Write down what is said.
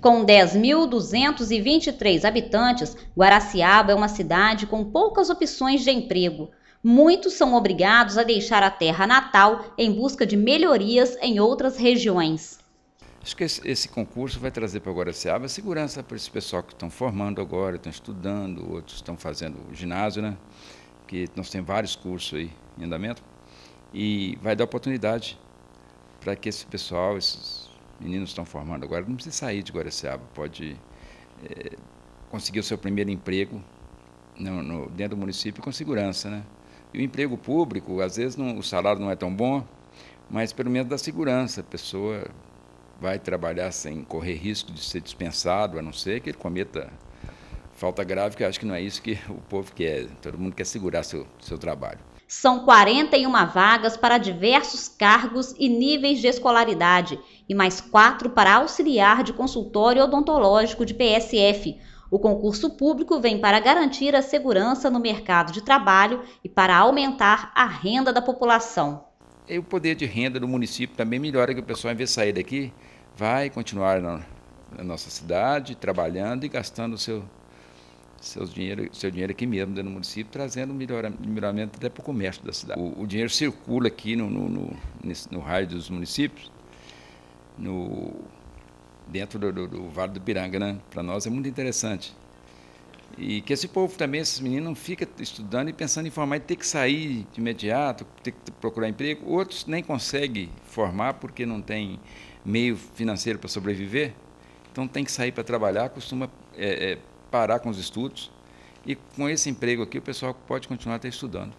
Com 10.223 habitantes, Guaraciaba é uma cidade com poucas opções de emprego. Muitos são obrigados a deixar a terra natal em busca de melhorias em outras regiões. Acho que esse, concurso vai trazer para Guaraciaba segurança para esse pessoal que estão formando agora, estão estudando, outros estão fazendo ginásio, né? Que nós temos vários cursos aí em andamento. E vai dar oportunidade para que esse pessoal, esses meninos estão formando agora, não precisa sair de Guaraciaba, pode é, conseguir o seu primeiro emprego no, no, dentro do município com segurança, né? E o emprego público, às vezes não, o salário não é tão bom, mas pelo menos dá segurança, a pessoa vai trabalhar sem correr risco de ser dispensado, a não ser que ele cometa falta grave, que eu acho que não é isso que o povo quer. Todo mundo quer segurar seu, seu trabalho. São 41 vagas para diversos cargos e níveis de escolaridade e mais quatro para auxiliar de consultório odontológico de PSF. O concurso público vem para garantir a segurança no mercado de trabalho e para aumentar a renda da população. E o poder de renda do município também melhora, que o pessoal, em vez de sair daqui, vai continuar na, nossa cidade, trabalhando e gastando o seu, seu, dinheiro, seu dinheiro aqui mesmo, dentro do município, trazendo melhoramento até para o comércio da cidade. O, o dinheiro circula aqui no, no, no, no raio dos municípios, no, dentro do, do, do Vale do Piranga, né? Para nós é muito interessante. E que esse povo também, esses meninos, não fica estudando e pensando em formar e ter que sair de imediato, ter que procurar emprego. Outros nem conseguem formar porque não tem meio financeiro para sobreviver. Então tem que sair para trabalhar, costuma é, é, parar com os estudos. E com esse emprego aqui o pessoal pode continuar até estudando.